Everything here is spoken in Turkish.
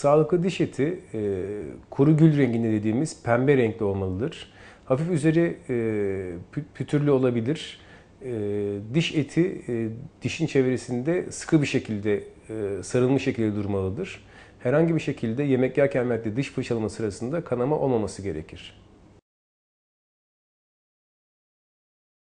sağlıklı diş eti e, kuru gül renginde dediğimiz pembe renkli olmalıdır. Hafif üzeri e, pütürlü olabilir. E, diş eti e, dişin çevresinde sıkı bir şekilde e, sarılmış şekilde durmalıdır. Herhangi bir şekilde yemek yerken ve diş fırçalama sırasında kanama olmaması gerekir.